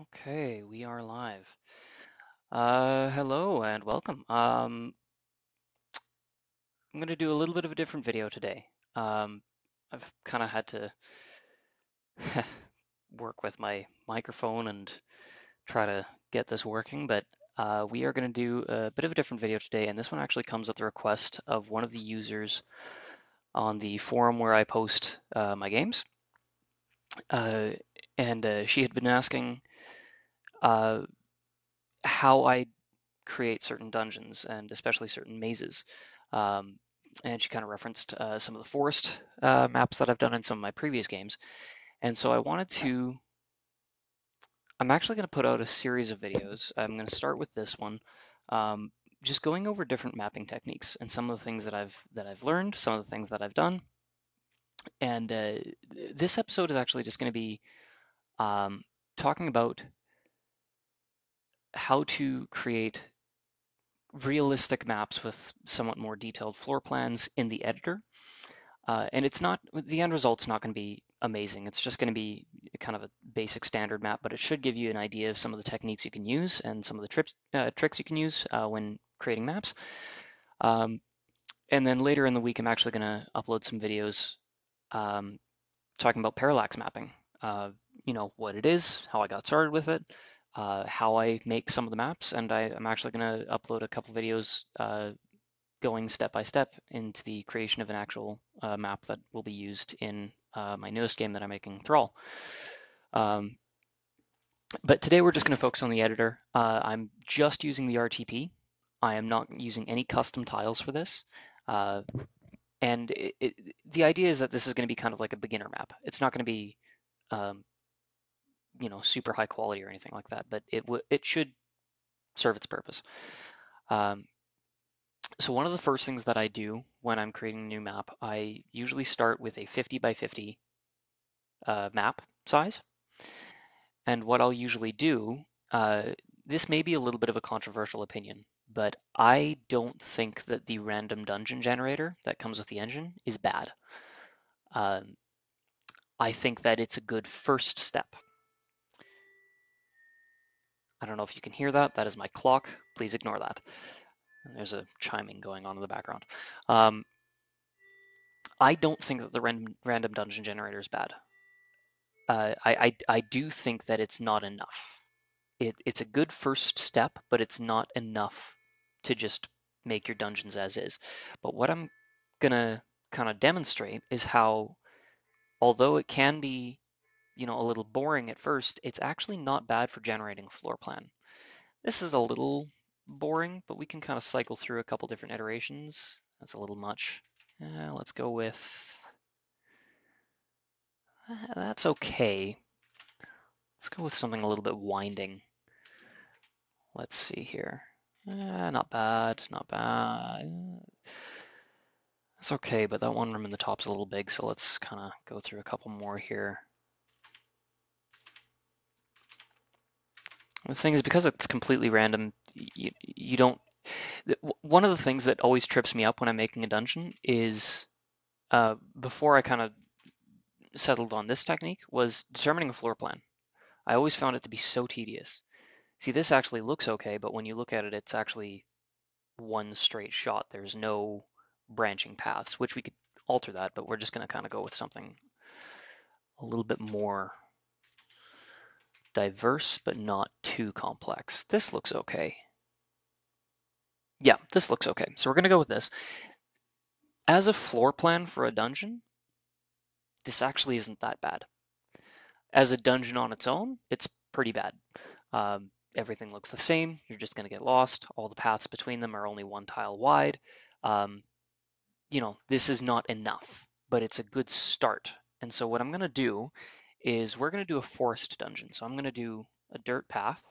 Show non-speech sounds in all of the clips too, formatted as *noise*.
Okay, we are live. Uh, hello and welcome. Um, I'm going to do a little bit of a different video today. Um, I've kind of had to *laughs* work with my microphone and try to get this working, but uh, we are going to do a bit of a different video today, and this one actually comes at the request of one of the users on the forum where I post uh, my games. Uh, and uh, she had been asking uh, how I create certain dungeons and especially certain mazes. Um, and she kind of referenced uh, some of the forest uh, maps that I've done in some of my previous games. And so I wanted to, I'm actually going to put out a series of videos. I'm going to start with this one, um, just going over different mapping techniques and some of the things that I've that I've learned, some of the things that I've done. And uh, this episode is actually just going to be um, talking about how to create realistic maps with somewhat more detailed floor plans in the editor. Uh, and it's not, the end result's not going to be amazing. It's just going to be kind of a basic standard map, but it should give you an idea of some of the techniques you can use and some of the trips, uh, tricks you can use uh, when creating maps. Um, and then later in the week, I'm actually going to upload some videos um, talking about parallax mapping. Uh, you know, what it is, how I got started with it, uh, how I make some of the maps, and I, am actually going to upload a couple videos uh, going step by step into the creation of an actual uh, map that will be used in uh, my newest game that I'm making, Thrall. Um, but today we're just going to focus on the editor. Uh, I'm just using the RTP. I am not using any custom tiles for this. Uh, and it, it, the idea is that this is going to be kind of like a beginner map. It's not going to be um, you know super high quality or anything like that, but it w- it should serve its purpose. Um, so one of the first things that I do when I'm creating a new map, I usually start with a 50 by 50 uh, map size. And what I'll usually do, uh, this may be a little bit of a controversial opinion, but I don't think that the random dungeon generator that comes with the engine is bad. Um, I think that it's a good first step. I don't know if you can hear that. That is my clock. Please ignore that. There's a chiming going on in the background. Um, I don't think that the random, random dungeon generator is bad. Uh, I, I, I do think that it's not enough. It, it's a good first step, but it's not enough to just make your dungeons as is. But what I'm gonna kind of demonstrate is how, although it can be you know, a little boring at first, it's actually not bad for generating floor plan. This is a little boring, but we can kind of cycle through a couple different iterations. That's a little much. Uh, let's go with, uh, that's okay. Let's go with something a little bit winding. Let's see here. Uh, not bad, not bad. That's okay, but that one room in the top's a little big, so let's kind of go through a couple more here. The thing is, because it's completely random, you, you don't. One of the things that always trips me up when I'm making a dungeon is uh, before I kind of settled on this technique was determining a floor plan. I always found it to be so tedious. See, this actually looks okay, but when you look at it, it's actually one straight shot. There's no branching paths, which we could alter that, but we're just going to kind of go with something a little bit more diverse but not too complex. This looks okay. Yeah, this looks okay. So we're going to go with this. As a floor plan for a dungeon, this actually isn't that bad. As a dungeon on its own, it's pretty bad. Um, everything looks the same. You're just going to get lost. All the paths between them are only one tile wide. Um, you know, this is not enough, but it's a good start. And so what I'm going to do is we're going to do a forest dungeon. So I'm going to do a dirt path.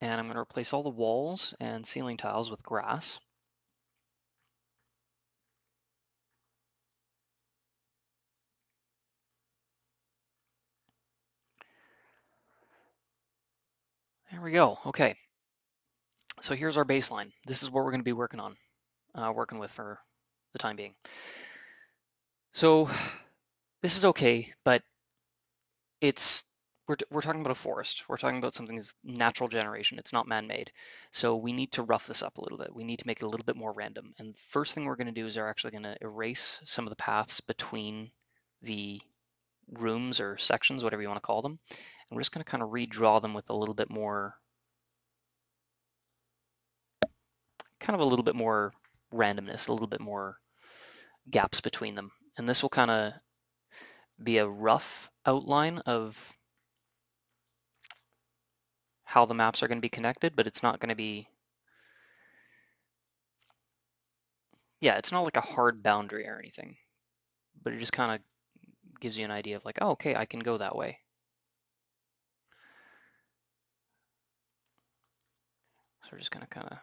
And I'm going to replace all the walls and ceiling tiles with grass. There we go. Okay. So here's our baseline. This is what we're going to be working on, uh, working with for the time being. So this is okay, but it's we're, we're talking about a forest. We're talking about something that's natural generation. It's not man-made. So we need to rough this up a little bit. We need to make it a little bit more random. And the first thing we're going to do is we're actually going to erase some of the paths between the rooms or sections, whatever you want to call them. And we're just going to kind of redraw them with a little bit more, kind of a little bit more randomness, a little bit more gaps between them. And this will kind of be a rough outline of how the maps are going to be connected, but it's not going to be, yeah, it's not like a hard boundary or anything, but it just kind of gives you an idea of like, oh, okay, I can go that way. So we're just going to kind of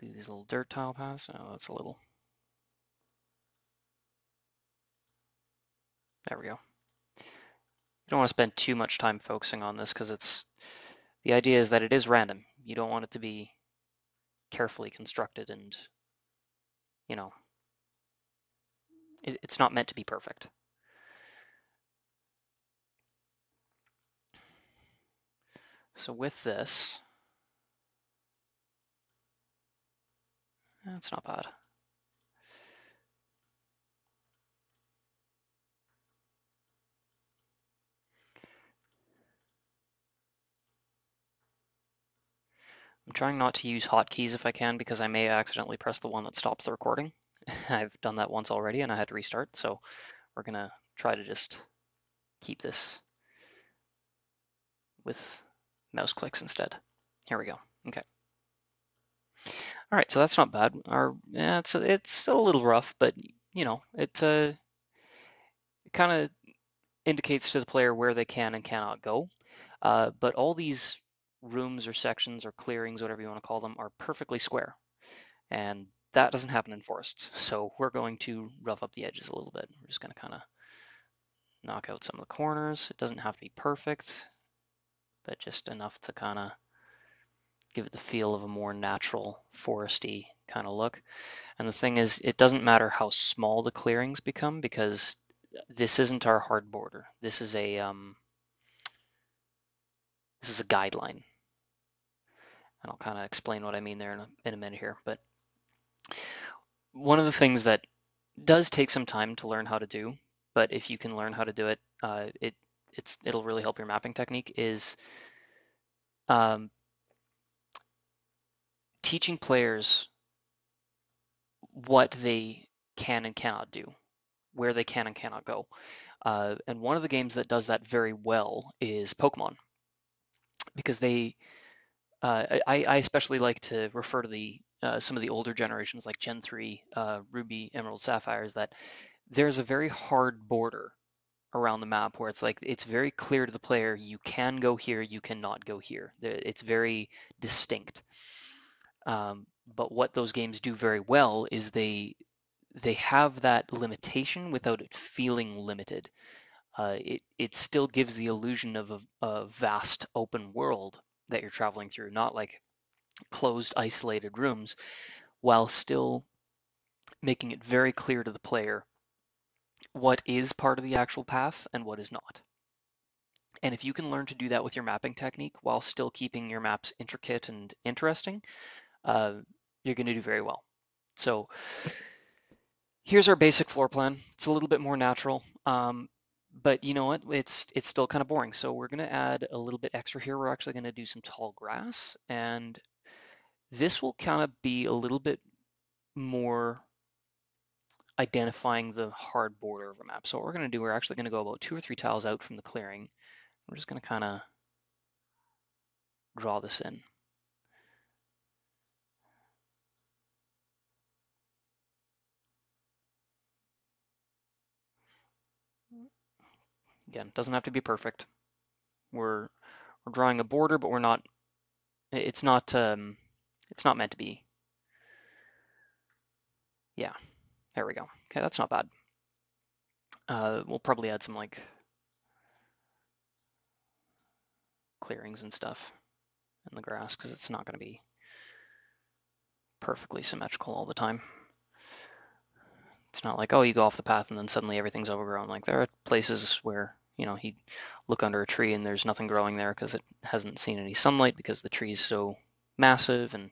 do these little dirt tile paths. Oh, that's a little. There we go. You don't want to spend too much time focusing on this because it's the idea is that it is random. You don't want it to be carefully constructed and you know it, it's not meant to be perfect. So with this, that's not bad. I'm trying not to use hotkeys if I can because I may accidentally press the one that stops the recording. *laughs* I've done that once already and I had to restart, so we're gonna try to just keep this with mouse clicks instead. Here we go. Okay. All right, so that's not bad. Our yeah, it's a, it's a little rough, but you know, it uh, it kind of indicates to the player where they can and cannot go. Uh, but all these rooms or sections or clearings, whatever you want to call them, are perfectly square. And that doesn't happen in forests. *laughs* So we're going to rough up the edges a little bit. We're just going to kind of knock out some of the corners. It doesn't have to be perfect, but just enough to kind of give it the feel of a more natural foresty kind of look. And the thing is, it doesn't matter how small the clearings become because this isn't our hard border. This is a um, this is a guideline. And I'll kind of explain what I mean there in a, in a minute here. But one of the things that does take some time to learn how to do, but if you can learn how to do it, uh, it it's it'll really help your mapping technique is um, teaching players what they can and cannot do, where they can and cannot go. Uh, and one of the games that does that very well is Pokemon, because they I, I, especially like to refer to the uh, some of the older generations like Gen 3, uh, Ruby, Emerald, Sapphires, that there's a very hard border around the map where it's like it's very clear to the player you can go here, you cannot go here. It's very distinct. Um, but what those games do very well is they they have that limitation without it feeling limited. Uh, it it still gives the illusion of a, a vast open world, that you're traveling through, not like closed, isolated rooms, while still making it very clear to the player what is part of the actual path and what is not. And if you can learn to do that with your mapping technique while still keeping your maps intricate and interesting, uh, you're going to do very well. So here's our basic floor plan. It's a little bit more natural. Um, but you know what? It's it's still kind of boring. So we're going to add a little bit extra here. We're actually going to do some tall grass, and this will kind of be a little bit more identifying the hard border of a map. So what we're going to do, we're actually going to go about two or three tiles out from the clearing. We're just going to kind of draw this in. Again, doesn't have to be perfect. We're we're drawing a border, but we're not. It's not. Um, it's not meant to be. Yeah, there we go. Okay, that's not bad. Uh, we'll probably add some like clearings and stuff in the grass because it's not going to be perfectly symmetrical all the time. It's not like, oh, you go off the path and then suddenly everything's overgrown. Like there are places where you know, he'd look under a tree and there's nothing growing there because it hasn't seen any sunlight because the tree's so massive and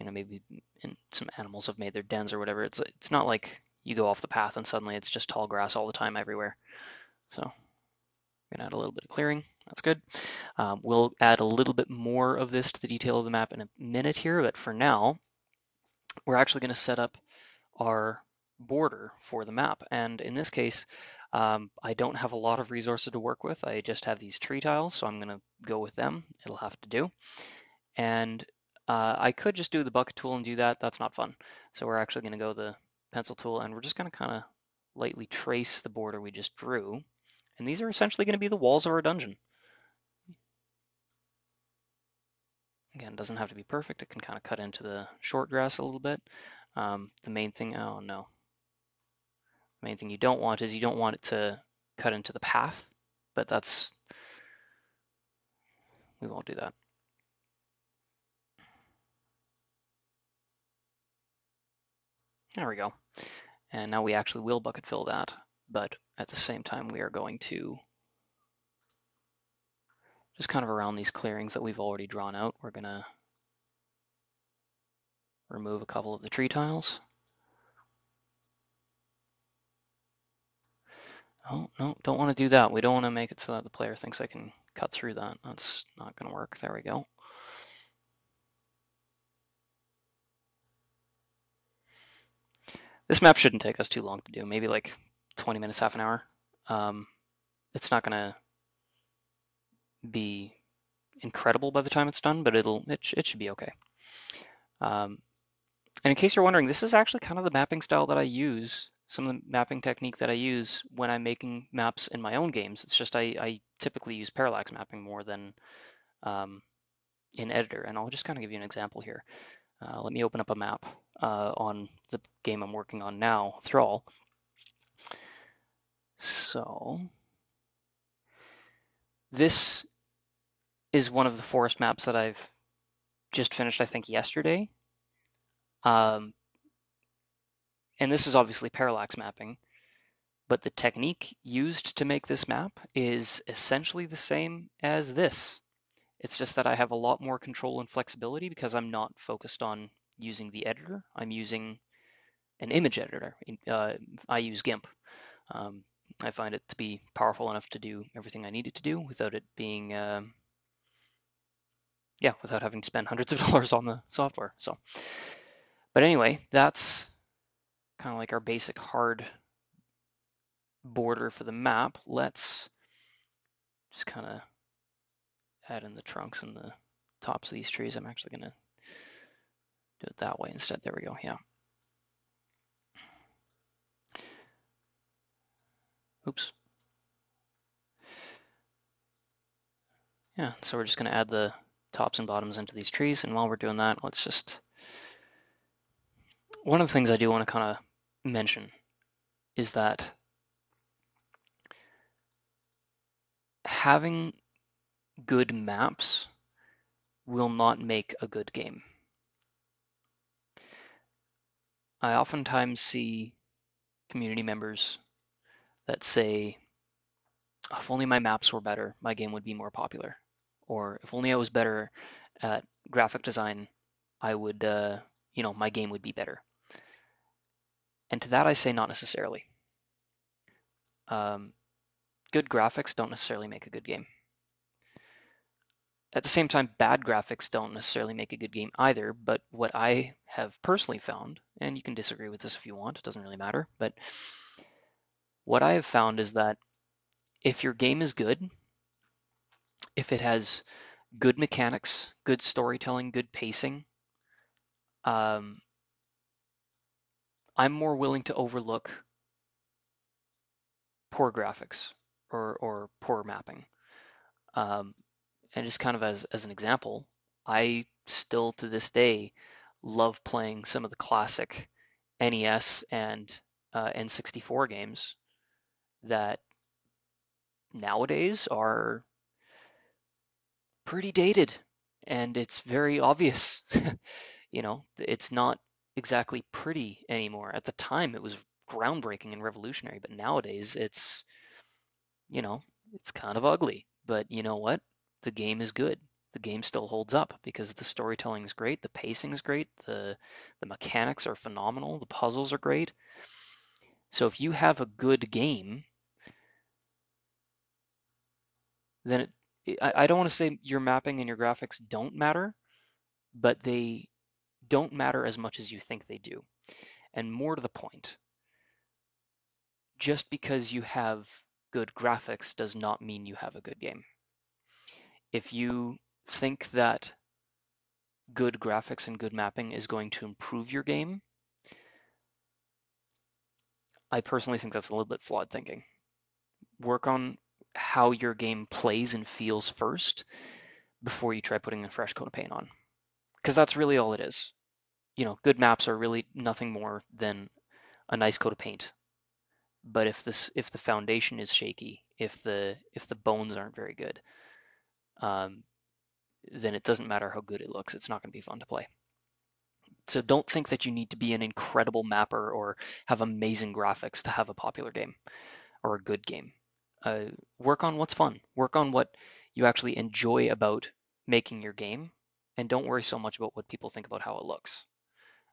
you know maybe some animals have made their dens or whatever. It's it's not like you go off the path and suddenly it's just tall grass all the time everywhere. So we're gonna add a little bit of clearing. That's good. Um, we'll add a little bit more of this to the detail of the map in a minute here, but for now, we're actually going to set up our border for the map. And in this case, um, I don't have a lot of resources to work with. I just have these tree tiles, so I'm going to go with them. It'll have to do. And uh, I could just do the bucket tool and do that. That's not fun. So we're actually going to go the pencil tool and we're just going to kind of lightly trace the border we just drew. And these are essentially going to be the walls of our dungeon. Again, it doesn't have to be perfect. It can kind of cut into the short grass a little bit. Um, the main thing, oh no. Main thing you don't want is you don't want it to cut into the path, but that's, we won't do that. There we go. And now we actually will bucket fill that, but at the same time we are going to just kind of around these clearings that we've already drawn out, we're gonna remove a couple of the tree tiles. Oh, no, don't want to do that. We don't want to make it so that the player thinks I can cut through that. That's not going to work. There we go. This map shouldn't take us too long to do, maybe like 20 minutes, half an hour. Um, it's not going to be incredible by the time it's done, but it'll it, it should be okay. Um, and in case you're wondering, this is actually kind of the mapping style that I use, some of the mapping technique that I use when I'm making maps in my own games. It's just I, I typically use parallax mapping more than um, in editor. And I'll just kind of give you an example here. Uh, let me open up a map uh, on the game I'm working on now, Thrall. So this is one of the forest maps that I've just finished, I think, yesterday. Um, and this is obviously parallax mapping, but the technique used to make this map is essentially the same as this. It's just that I have a lot more control and flexibility because I'm not focused on using the editor. I'm using an image editor. Uh, I use GIMP. Um, I find it to be powerful enough to do everything I need it to do without it being, um, yeah, without having to spend hundreds of *laughs* dollars on the software. So, but anyway, that's kind of like our basic hard border for the map. Let's just kind of add in the trunks and the tops of these trees. I'm actually going to do it that way instead. There we go. Yeah. Oops. Yeah, so we're just going to add the tops and bottoms into these trees. And while we're doing that, let's just... One of the things I do want to kind of mention is that having good maps will not make a good game. I oftentimes see community members that say, if only my maps were better, my game would be more popular. Or if only I was better at graphic design, I would, uh, you know, my game would be better. And to that I say not necessarily. Um, good graphics don't necessarily make a good game. At the same time, bad graphics don't necessarily make a good game either, but what I have personally found, and you can disagree with this if you want, it doesn't really matter, but what I have found is that if your game is good, if it has good mechanics, good storytelling, good pacing, um, I'm more willing to overlook poor graphics or, or poor mapping. Um, and just kind of as, as an example, I still to this day love playing some of the classic NES and uh, N64 games that nowadays are pretty dated and it's very obvious. *laughs* you know, it's not exactly pretty anymore. At the time, it was groundbreaking and revolutionary, but nowadays it's, you know, it's kind of ugly, but you know what? The game is good. The game still holds up because the storytelling is great, the pacing is great, the the mechanics are phenomenal, the puzzles are great. So if you have a good game, then it, I, I don't want to say your mapping and your graphics don't matter, but they don't matter as much as you think they do. And more to the point, just because you have good graphics does not mean you have a good game. If you think that good graphics and good mapping is going to improve your game, I personally think that's a little bit flawed thinking. Work on how your game plays and feels first before you try putting a fresh coat of paint on. Because that's really all it is. You know, good maps are really nothing more than a nice coat of paint but if this if the foundation is shaky, if the if the bones aren't very good, um, then it doesn't matter how good it looks. It's not going to be fun to play. So don't think that you need to be an incredible mapper or have amazing graphics to have a popular game or a good game. Uh, work on what's fun. Work on what you actually enjoy about making your game, and don't worry so much about what people think about how it looks.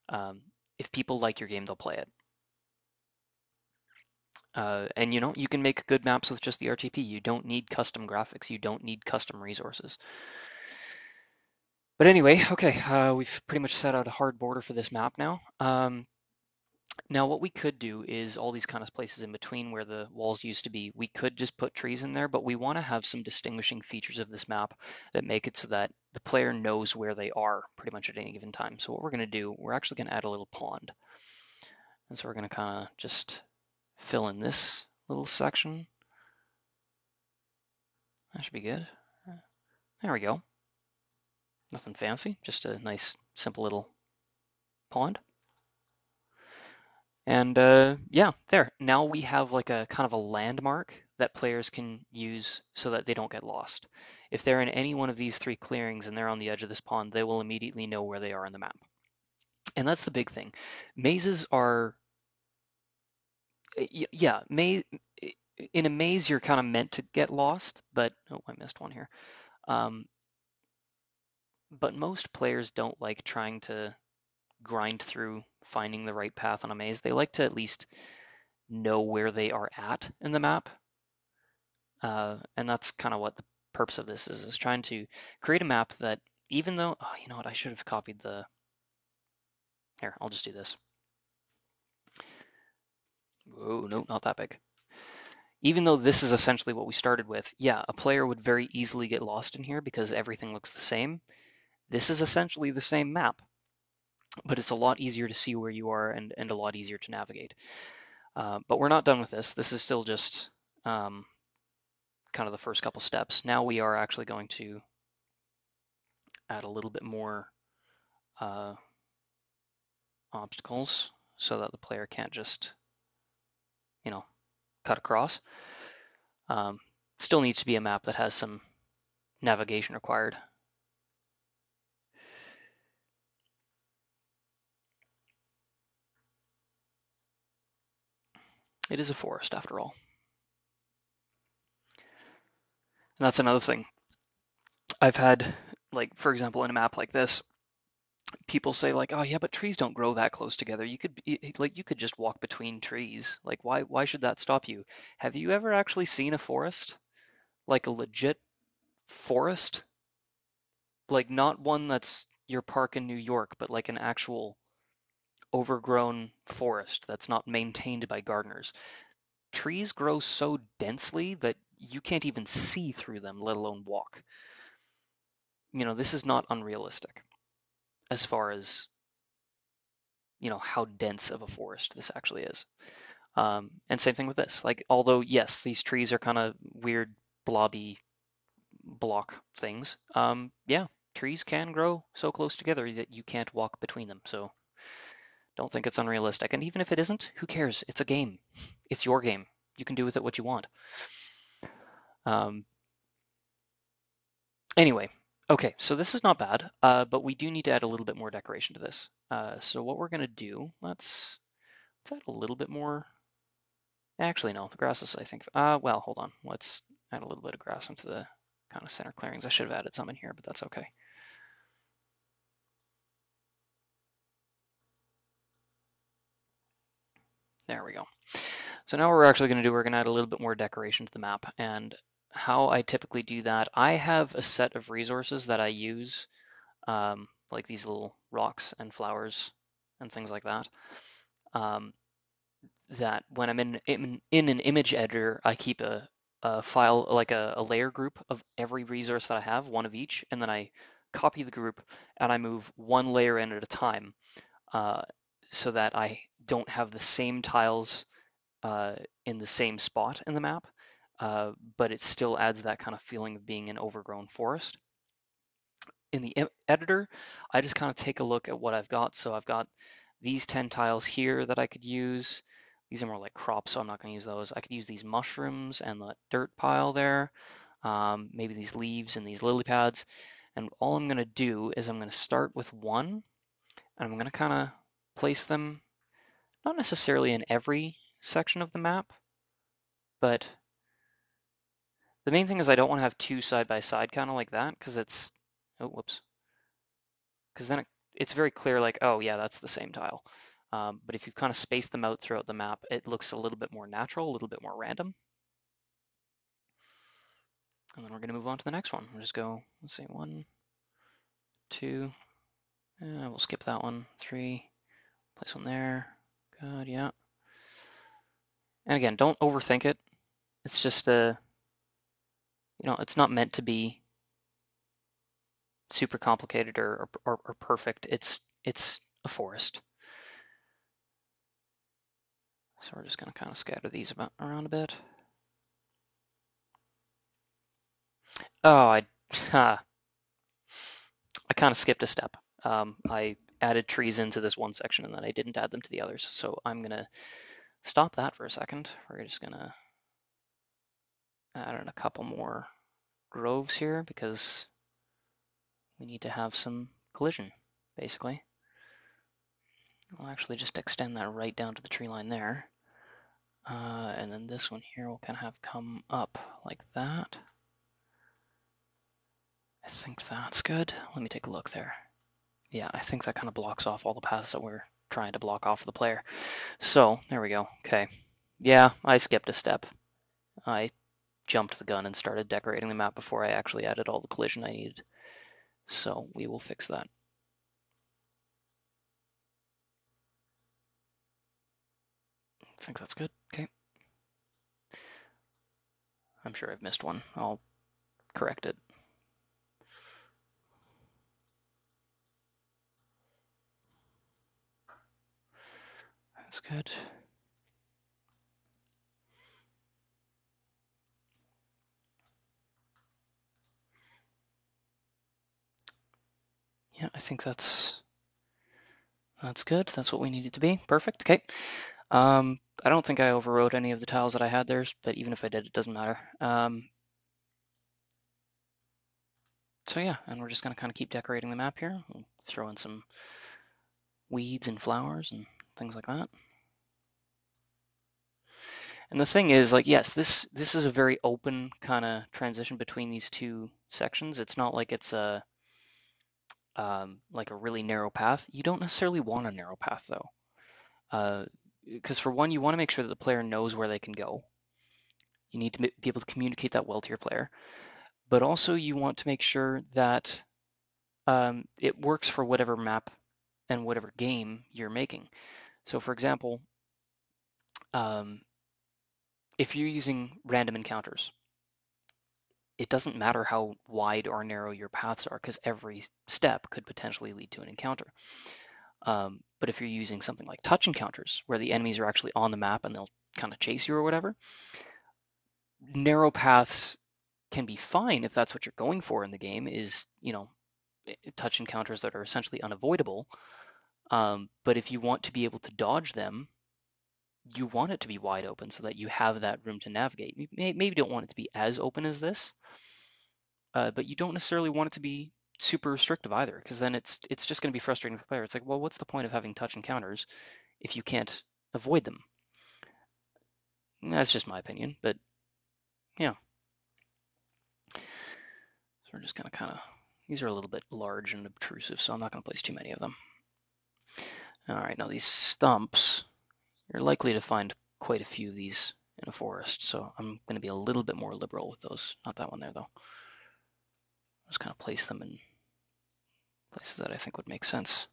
Um, if people like your game, they'll play it. Uh, and you know, you can make good maps with just the RTP. You don't need custom graphics. You don't need custom resources. But anyway, okay, uh, we've pretty much set out a hard border for this map now. Um, now what we could do is all these kind of places in between where the walls used to be, we could just put trees in there, but we want to have some distinguishing features of this map that make it so that the player knows where they are pretty much at any given time. So what we're going to do, we're actually going to add a little pond. And so we're going to kind of just fill in this little section. That should be good. There we go. Nothing fancy, just a nice, simple little pond. And uh, yeah, there. Now we have like a kind of a landmark that players can use so that they don't get lost. If they're in any one of these three clearings and they're on the edge of this pond, they will immediately know where they are in the map. And that's the big thing. Mazes are yeah, maze in a maze you're kind of meant to get lost, but oh, I missed one here. Um, but most players don't like trying to grind through finding the right path on a maze. They like to at least know where they are at in the map. Uh, and that's kind of what the purpose of this is, is trying to create a map that even though, oh, you know what, I should have copied the, here, I'll just do this. Oh, no, not that big. Even though this is essentially what we started with, yeah, a player would very easily get lost in here because everything looks the same. This is essentially the same map, but it's a lot easier to see where you are and, and a lot easier to navigate. Uh, but we're not done with this. This is still just um, kind of the first couple steps. Now we are actually going to add a little bit more uh, obstacles so that the player can't just you know, cut across. Um, still needs to be a map that has some navigation required. It is a forest after all. And that's another thing. I've had, like, for example, in a map like this, people say like, "Oh yeah, but trees don't grow that close together. You could eh, like you could just walk between trees. Like why why should that stop you?" Have you ever actually seen a forest? Like a legit forest? Like not one that's your park in New York, but like an actual overgrown forest that's not maintained by gardeners. Trees grow so densely that you can't even see through them, let alone walk. You know, this is not unrealistic as far as you know how dense of a forest this actually is. Um, and same thing with this. Like, although yes, these trees are kind of weird, blobby block things. Um, yeah, trees can grow so close together that you can't walk between them. So don't think it's unrealistic. And even if it isn't, who cares? It's a game. It's your game. You can do with it what you want. Um, anyway, Okay, so this is not bad, uh, but we do need to add a little bit more decoration to this. Uh, so what we're going to do, let's, let's add a little bit more. Actually, no, the grass is, I think, uh, well, hold on. Let's add a little bit of grass into the kind of center clearings. I should have added some in here, but that's okay. There we go. So now what we're actually going to do, we're going to add a little bit more decoration to the map. And how I typically do that, I have a set of resources that I use, um, like these little rocks and flowers and things like that. Um, that when I'm in, in, in an image editor, I keep a, a file, like a, a layer group of every resource that I have, one of each, and then I copy the group and I move one layer in at a time uh, so that I don't have the same tiles uh, in the same spot in the map, uh, but it still adds that kind of feeling of being an overgrown forest. In the editor, I just kind of take a look at what I've got. So I've got these 10 tiles here that I could use. These are more like crops, so I'm not going to use those. I could use these mushrooms and the dirt pile there, um, maybe these leaves and these lily pads. And all I'm going to do is I'm going to start with one, and I'm going to kind of place them, not necessarily in every section of the map, but the main thing is I don't want to have two side by side kind of like that because it's, oh, whoops. Because then it, it's very clear like, oh yeah, that's the same tile. Um, but if you kind of space them out throughout the map, it looks a little bit more natural, a little bit more random. And then we're going to move on to the next one. We'll just go, let's see, one, two, and we'll skip that one, three, place one there. Good, yeah. And again, don't overthink it. It's just a, you know, it's not meant to be super complicated or, or, or perfect. It's it's a forest. So we're just going to kind of scatter these about around a bit. Oh, I, *laughs* I kind of skipped a step. Um, I added trees into this one section and then I didn't add them to the others. So I'm going to stop that for a second. We're just going to add in a couple more groves here because we need to have some collision, basically. We'll actually just extend that right down to the tree line there. Uh, and then this one here will kind of have come up like that. I think that's good. Let me take a look there. Yeah, I think that kind of blocks off all the paths that we're trying to block off the player. So, there we go. Okay. Yeah, I skipped a step. I jumped the gun and started decorating the map before I actually added all the collision I needed. So we will fix that. I think that's good. Okay. I'm sure I've missed one. I'll correct it. That's good. Yeah, I think that's that's good. That's what we need it to be. Perfect. Okay. Um, I don't think I overrode any of the tiles that I had there, but even if I did, it doesn't matter. Um, so yeah, and we're just going to kind of keep decorating the map here. We'll throw in some weeds and flowers and things like that. And the thing is, like, yes, this this is a very open kind of transition between these two sections. It's not like it's a um, like a really narrow path. You don't necessarily want a narrow path though, because uh, for one, you want to make sure that the player knows where they can go. You need to be able to communicate that well to your player, but also you want to make sure that um, it works for whatever map and whatever game you're making. So, for example, um, if you're using random encounters, it doesn't matter how wide or narrow your paths are because every step could potentially lead to an encounter. Um, but if you're using something like touch encounters, where the enemies are actually on the map and they'll kind of chase you or whatever, narrow paths can be fine if that's what you're going for in the game is, you know, touch encounters that are essentially unavoidable. Um, but if you want to be able to dodge them, you want it to be wide open so that you have that room to navigate. You may, maybe don't want it to be as open as this, uh, but you don't necessarily want it to be super restrictive either, because then it's it's just going to be frustrating for the player. It's like, well, what's the point of having touch encounters if you can't avoid them? That's just my opinion, but yeah. So we're just gonna kind of, these are a little bit large and obtrusive, so I'm not gonna place too many of them. All right, now these stumps, you're likely to find quite a few of these in a forest, so I'm gonna be a little bit more liberal with those. Not that one there though. Just kind of place them in places that I think would make sense.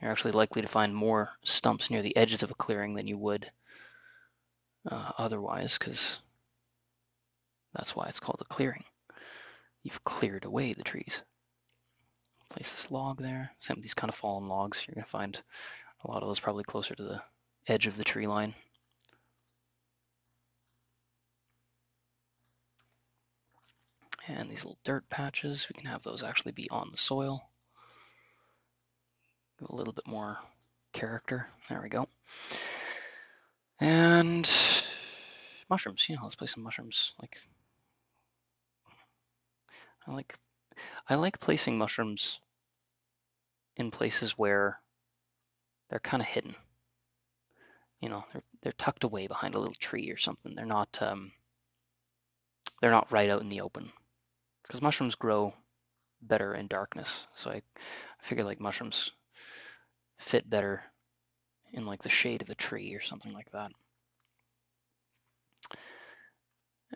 You're actually likely to find more stumps near the edges of a clearing than you would uh, otherwise, because that's why it's called a clearing. You've cleared away the trees. Place this log there. Some of these kind of fallen logs. You're going to find a lot of those probably closer to the edge of the tree line. And these little dirt patches, we can have those actually be on the soil. Give a little bit more character. There we go. And mushrooms. Yeah, let's place some mushrooms. Like I like I like placing mushrooms in places where they're kind of hidden. You know, they're they're tucked away behind a little tree or something. They're not um, they're not right out in the open because mushrooms grow better in darkness. So I, I figure like mushrooms fit better in like the shade of a tree or something like that.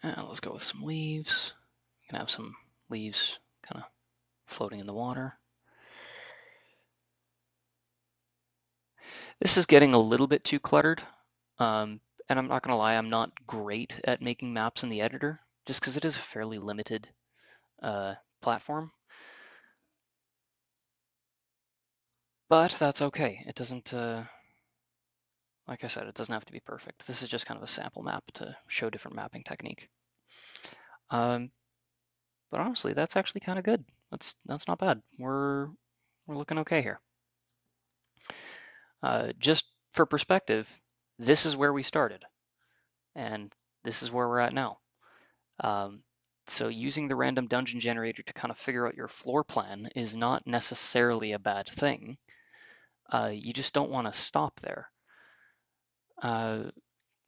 Uh, let's go with some leaves. You can have some leaves kind of floating in the water. This is getting a little bit too cluttered. Um, and I'm not going to lie, I'm not great at making maps in the editor, just because it is a fairly limited uh, platform. But that's okay. It doesn't, uh, like I said, it doesn't have to be perfect. This is just kind of a sample map to show different mapping technique. Um, but honestly, that's actually kind of good. That's that's not bad. We're we're looking okay here. Uh, just for perspective, this is where we started, and this is where we're at now. Um, so using the random dungeon generator to kind of figure out your floor plan is not necessarily a bad thing. Uh, you just don't want to stop there. Uh,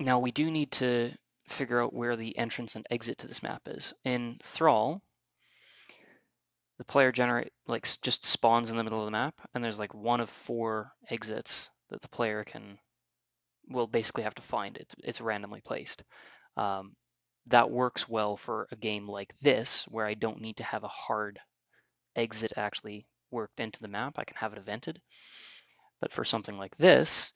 now we do need to figure out where the entrance and exit to this map is. In Thrall, the player generate like just spawns in the middle of the map, and there's like one of four exits that the player can will basically have to find. It's it's randomly placed. Um, that works well for a game like this, where I don't need to have a hard exit actually worked into the map. I can have it evented. But for something like this,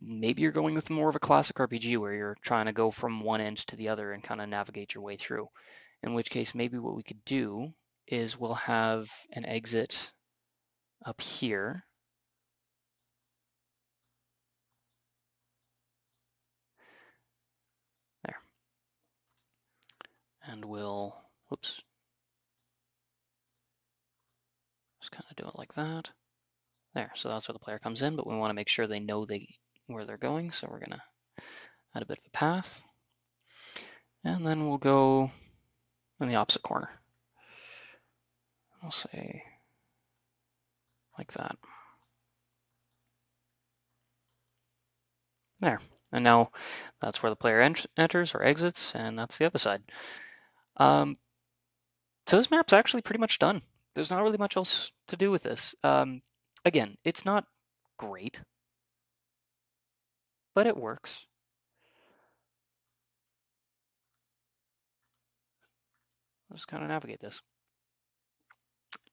maybe you're going with more of a classic RPG where you're trying to go from one end to the other and kind of navigate your way through. In which case, maybe what we could do is we'll have an exit up here. There. And we'll, whoops, just kind of do it like that. There, so that's where the player comes in, but we want to make sure they know they where they're going, so we're going to add a bit of a path. And then we'll go in the opposite corner. I'll say like that. There. And now that's where the player ent enters or exits, and that's the other side. Um, so this map's actually pretty much done. There's not really much else to do with this. Um, again, it's not great, but it works. Let's kind of navigate this.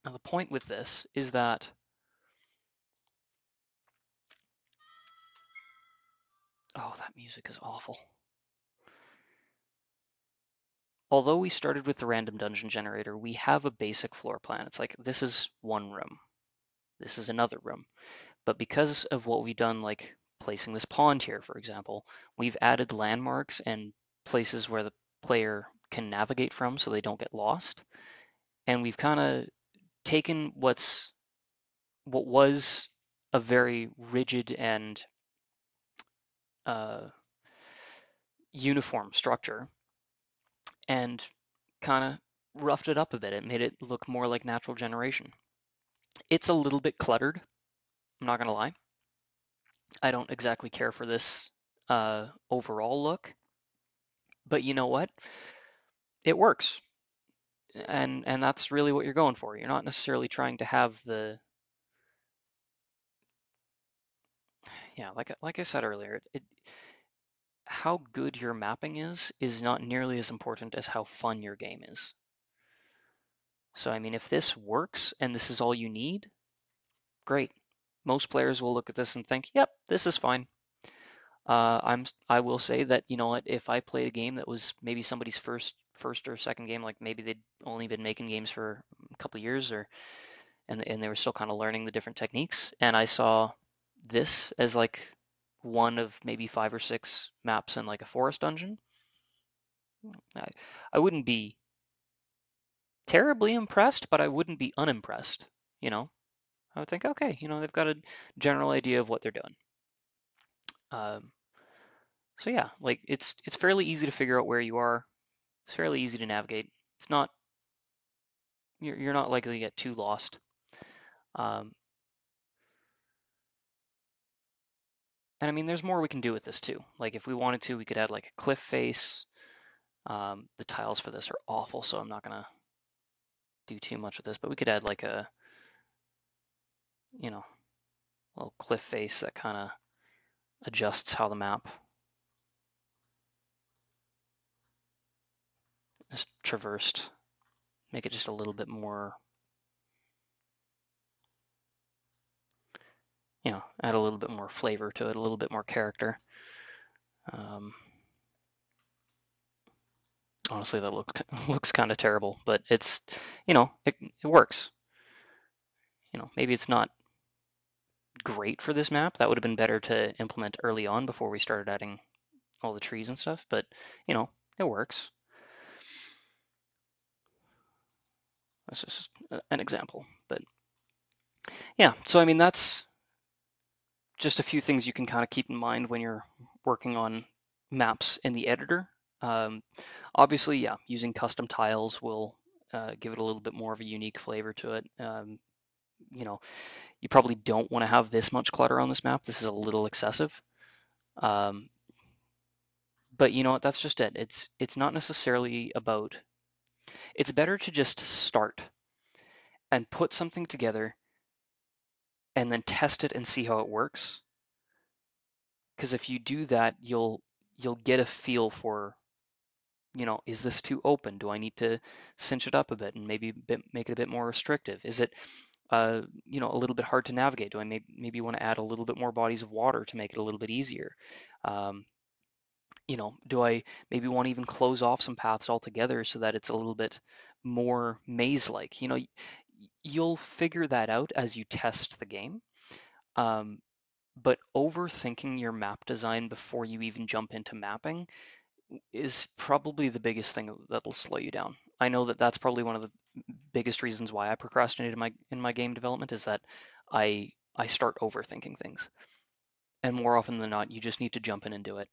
Now the point with this is that Oh, that music is awful. Although we started with the random dungeon generator, we have a basic floor plan. It's like, this is one room. This is another room. But because of what we've done, like placing this pond here, for example, we've added landmarks and places where the player can navigate from so they don't get lost. And we've kind of taken what's what was a very rigid and uh, uniform structure and kind of roughed it up a bit. It made it look more like natural generation. It's a little bit cluttered, I'm not going to lie. I don't exactly care for this uh, overall look, but you know what? It works and and that's really what you're going for. You're not necessarily trying to have the *sighs* yeah, like like I said earlier, it, how good your mapping is is not nearly as important as how fun your game is. So I mean, if this works and this is all you need, great. Most players will look at this and think, "Yep, this is fine." Uh, I'm I will say that you know what if I play a game that was maybe somebody's first first or second game, like maybe they'd only been making games for a couple years or and and they were still kind of learning the different techniques, and I saw this as like one of maybe five or six maps in like a forest dungeon. I, I wouldn't be terribly impressed, but I wouldn't be unimpressed, you know. I would think, okay, you know, they've got a general idea of what they're doing. Um, so yeah, like it's it's fairly easy to figure out where you are. It's fairly easy to navigate. It's not you're you're not likely to get too lost. Um, and I mean, there's more we can do with this too. Like if we wanted to, we could add like a cliff face. Um, the tiles for this are awful, so I'm not gonna do too much with this, but we could add like a, you know, little cliff face that kind of adjusts how the map is traversed. Make it just a little bit more, you know, add a little bit more flavor to it, a little bit more character. Um, honestly, that look, *laughs* looks kind of terrible, but it's, you know, it, it works. You know, maybe it's not great for this map. That would have been better to implement early on before we started adding all the trees and stuff, but, you know, it works. That's just an example, but yeah, so I mean, that's just a few things you can kind of keep in mind when you're working on maps in the editor. Um, obviously, yeah, using custom tiles will uh, give it a little bit more of a unique flavor to it. Um, you know, you probably don't want to have this much clutter on this map. This is a little excessive. Um, but you know what? That's just it. It's it's not necessarily about. It's better to just start and put something together and then test it and see how it works. Because if you do that, you'll you'll get a feel for you know, is this too open? Do I need to cinch it up a bit and maybe bit, make it a bit more restrictive? Is it, uh, you know, a little bit hard to navigate? Do I may, maybe want to add a little bit more bodies of water to make it a little bit easier? Um, you know, do I maybe want to even close off some paths altogether so that it's a little bit more maze-like? You know, you'll figure that out as you test the game. Um, but overthinking your map design before you even jump into mapping is probably the biggest thing that'll slow you down. I know that that's probably one of the biggest reasons why I procrastinated in my in my game development is that I I start overthinking things. And more often than not, you just need to jump in and do it.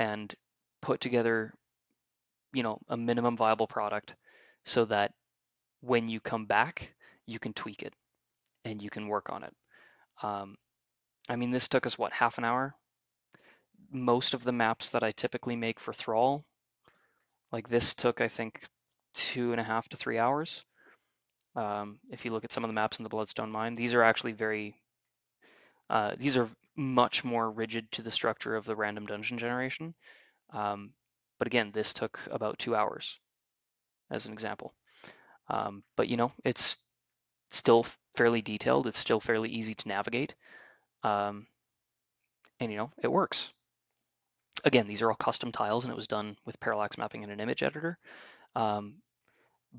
And put together, you know, a minimum viable product so that when you come back, you can tweak it and you can work on it. Um, I mean, this took us what half an hour most of the maps that I typically make for Thrall, like this took, I think, two and a half to three hours. Um, if you look at some of the maps in the Bloodstone Mine, these are actually very, uh, these are much more rigid to the structure of the random dungeon generation. Um, but again, this took about two hours as an example. Um, but you know, it's still fairly detailed. It's still fairly easy to navigate. Um, and you know, it works. Again, these are all custom tiles and it was done with parallax mapping in an image editor. Um,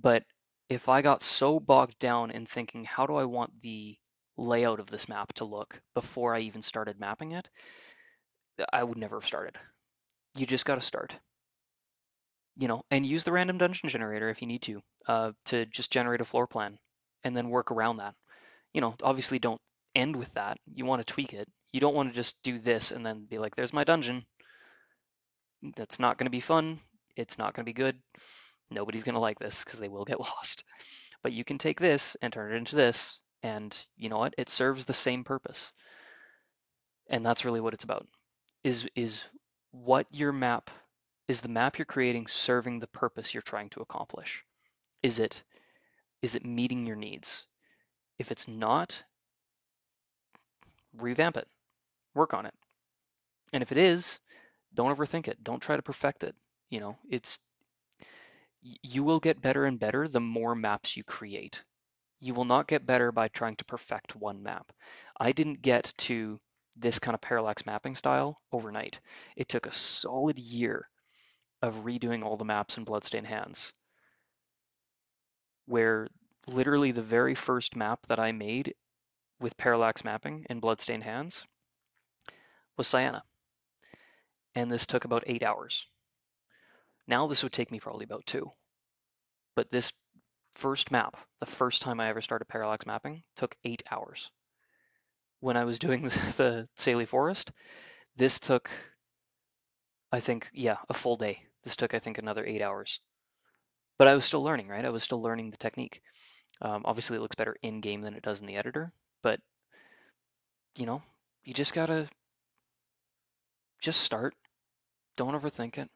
but if I got so bogged down in thinking, how do I want the layout of this map to look before I even started mapping it, I would never have started. You just got to start. You know, and use the random dungeon generator if you need to, uh, to just generate a floor plan and then work around that. You know, obviously don't end with that. You want to tweak it. You don't want to just do this and then be like, there's my dungeon that's not going to be fun. It's not going to be good. Nobody's going to like this because they will get *laughs* lost. But you can take this and turn it into this, and you know what? It serves the same purpose. And that's really what it's about. Is is what your map is the map you're creating serving the purpose you're trying to accomplish? Is it is it meeting your needs? If it's not, revamp it, work on it. And if it is, don't overthink it. Don't try to perfect it. You know, it's you will get better and better the more maps you create. You will not get better by trying to perfect one map. I didn't get to this kind of parallax mapping style overnight. It took a solid year of redoing all the maps in Bloodstained Hands, where literally the very first map that I made with parallax mapping in Bloodstained Hands was Sienna. And this took about eight hours. Now this would take me probably about two. But this first map, the first time I ever started parallax mapping, took eight hours. When I was doing *laughs* the, Saley Forest, this took, I think, yeah, a full day. This took, I think, another eight hours. But I was still learning, right? I was still learning the technique. Um, obviously, it looks better in game than it does in the editor, but you know, you just gotta just start. Don't overthink it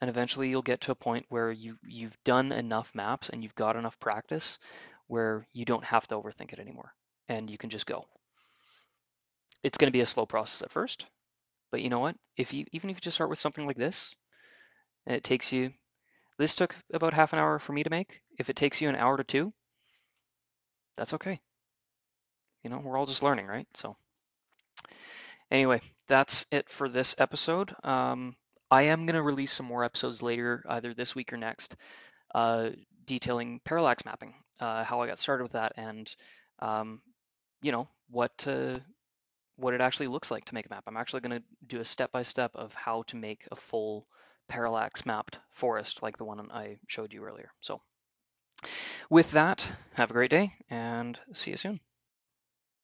and eventually you'll get to a point where you you've done enough maps and you've got enough practice where you don't have to overthink it anymore and you can just go. It's going to be a slow process at first but you know what? If you even if you just start with something like this and it takes you this took about half an hour for me to make. If it takes you an hour to two that's okay. You know we're all just learning right? So anyway that's it for this episode. Um, I am going to release some more episodes later, either this week or next, uh, detailing parallax mapping, uh, how I got started with that, and um, you know what uh, what it actually looks like to make a map. I'm actually going to do a step by step of how to make a full parallax mapped forest like the one I showed you earlier. So with that, have a great day and see you soon.